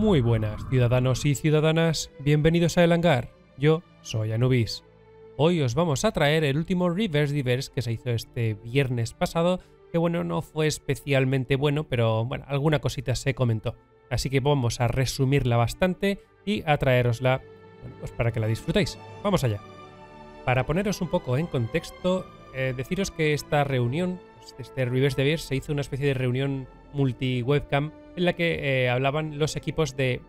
Muy buenas, ciudadanos y ciudadanas, bienvenidos a El Hangar. Yo soy Anubis. Hoy os vamos a traer el último Reverse Diverse que se hizo este viernes pasado, que bueno, no fue especialmente bueno, pero bueno, alguna cosita se comentó. Así que vamos a resumirla bastante y a traerosla pues para que la disfrutéis. Vamos allá. Para poneros un poco en contexto, eh, deciros que esta reunión, pues, este Reverse Diverse, se hizo una especie de reunión multi-webcam la que eh, hablaban los equipos de,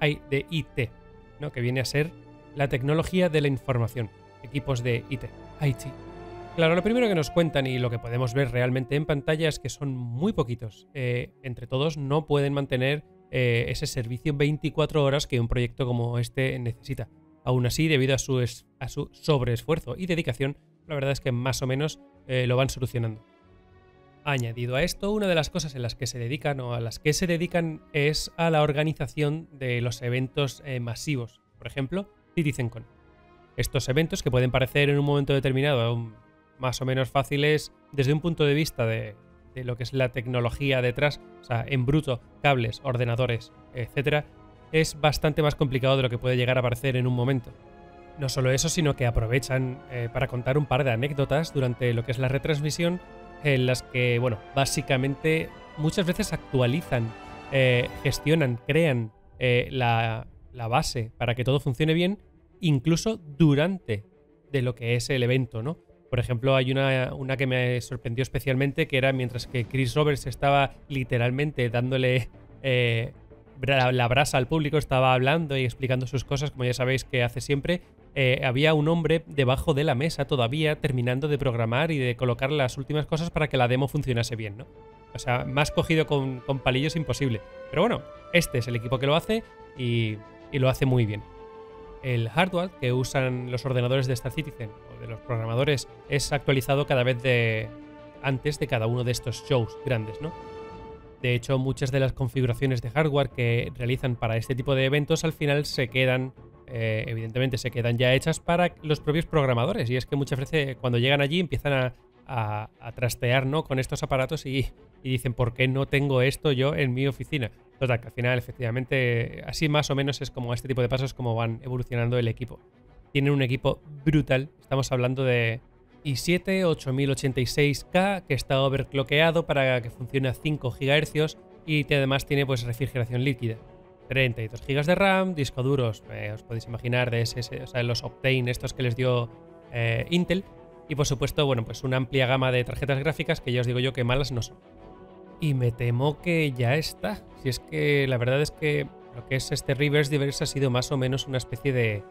de IT, ¿no? que viene a ser la tecnología de la información, equipos de IT, IT. Claro, lo primero que nos cuentan y lo que podemos ver realmente en pantalla es que son muy poquitos. Eh, entre todos no pueden mantener eh, ese servicio 24 horas que un proyecto como este necesita. Aún así, debido a su, a su sobreesfuerzo y dedicación, la verdad es que más o menos lo van solucionando. Añadido a esto, una de las cosas en las que se dedican o a las que se dedican es a la organización de los eventos eh, masivos. Por ejemplo, CitizenCon. Estos eventos que pueden parecer en un momento determinado más o menos fáciles desde un punto de vista de, lo que es la tecnología detrás, o sea, en bruto, cables, ordenadores, etc., es bastante más complicado de lo que puede llegar a parecer en un momento. No solo eso, sino que aprovechan eh, para contar un par de anécdotas durante lo que es la retransmisión en las que, bueno, básicamente muchas veces actualizan, eh, gestionan, crean eh, la, base para que todo funcione bien, incluso durante de lo que es el evento, ¿no? Por ejemplo, hay una, una que me sorprendió especialmente, que era mientras que Chris Roberts estaba literalmente dándole eh, la brasa al público, estaba hablando y explicando sus cosas, como ya sabéis que hace siempre, eh, había un hombre debajo de la mesa todavía terminando de programar y de colocar las últimas cosas para que la demo funcionase bien, ¿no? O sea, más cogido con, palillos imposible. Pero bueno, este es el equipo que lo hace y, lo hace muy bien. El hardware que usan los ordenadores de Star Citizen o de los programadores es actualizado cada vez de antes de cada uno de estos shows grandes, ¿no? De hecho, muchas de las configuraciones de hardware que realizan para este tipo de eventos al final se quedan eh, evidentemente se quedan ya hechas para los propios programadores. Y es que muchas veces cuando llegan allí empiezan a, trastear ¿no? con estos aparatos y, dicen, ¿por qué no tengo esto yo en mi oficina? Total, que al final, efectivamente, así más o menos es como este tipo de pasos como van evolucionando el equipo. Tienen un equipo brutal. Estamos hablando de i7 8086K que está overclockeado para que funcione a 5 GHz y que además tiene pues refrigeración líquida. 32 GB de RAM, disco duros, eh, os podéis imaginar de SS, o sea, los Optane estos que les dio eh, Intel. Y por supuesto, bueno, pues una amplia gama de tarjetas gráficas que ya os digo yo que malas no son. Y me temo que ya está. Si es que la verdad es que lo que es este Reverse Diverse ha sido más o menos una especie de eh,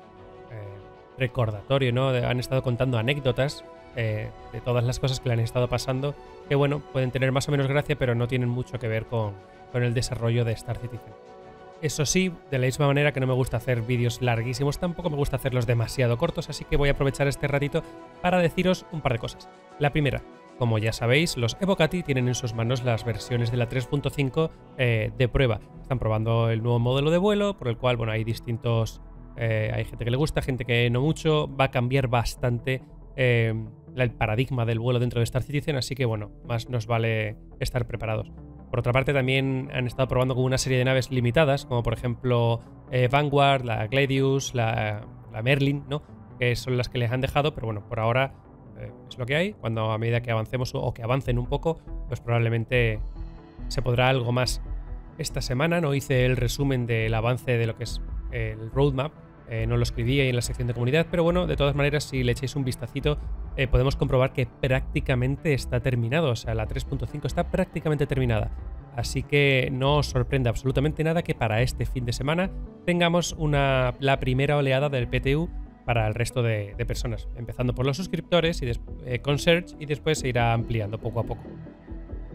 recordatorio, ¿no? han estado contando anécdotas de todas las cosas que le han estado pasando, que bueno, pueden tener más o menos gracia, pero no tienen mucho que ver con, con el desarrollo de Star Citizen. Eso sí, de la misma manera que no me gusta hacer vídeos larguísimos, tampoco me gusta hacerlos demasiado cortos, así que voy a aprovechar este ratito para deciros un par de cosas. La primera, como ya sabéis, los Evocati tienen en sus manos las versiones de la 3.5 eh, de prueba. Están probando el nuevo modelo de vuelo, por el cual, bueno, hay distintos... Eh, hay gente que le gusta, gente que no mucho. Va a cambiar bastante eh, el paradigma del vuelo dentro de Star Citizen, así que, bueno, más nos vale estar preparados. Por otra parte, también han estado probando con una serie de naves limitadas, como por ejemplo eh, Vanguard, la Gladius, la, Merlin, ¿no? Que son las que les han dejado, pero bueno, por ahora eh, es lo que hay. Cuando a medida que avancemos o que avancen un poco, pues probablemente se podrá algo más. Esta semana no hice el resumen del avance de lo que es el roadmap, eh, no lo escribí en la sección de comunidad, pero bueno, de todas maneras, si le echáis un vistacito, eh, podemos comprobar que prácticamente está terminado. O sea, la 3.5 está prácticamente terminada. Así que no os sorprende absolutamente nada que para este fin de semana tengamos una, la primera oleada del PTU para el resto de, personas, empezando por los suscriptores y eh, con Search y después se irá ampliando poco a poco.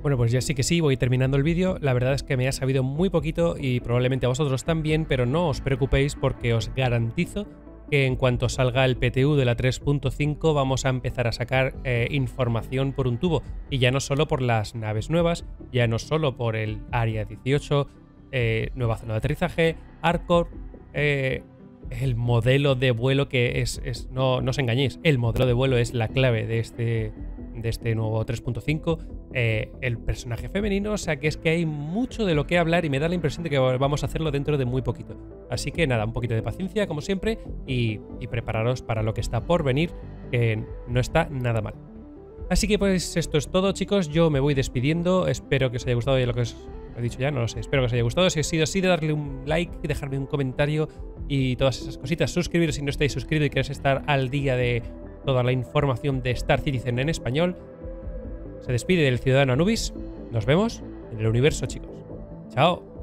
Bueno, pues ya sí que sí, voy terminando el vídeo. La verdad es que me ha sabido muy poquito y probablemente a vosotros también, pero no os preocupéis porque os garantizo que en cuanto salga el PTU de la 3.5 vamos a empezar a sacar eh, información por un tubo. Y ya no solo por las naves nuevas, ya no solo por el Área 18, eh, nueva zona de aterrizaje, Arcor, eh, el modelo de vuelo que es, no, no os engañéis, el modelo de vuelo es la clave de este de este nuevo 3.5 eh, el personaje femenino, o sea que es que hay mucho de lo que hablar y me da la impresión de que vamos a hacerlo dentro de muy poquito. Así que nada, un poquito de paciencia como siempre y, prepararos para lo que está por venir, que no está nada mal. Así que pues esto es todo chicos, yo me voy despidiendo, espero que os haya gustado y lo que os he dicho ya, no lo sé, espero que os haya gustado, si ha sido así, darle un like, dejarme un comentario y todas esas cositas, suscribiros si no estáis suscritos y queréis estar al día de toda la información de Star Citizen en español. Se despide del ciudadano Anubis, nos vemos en el universo chicos. Chao.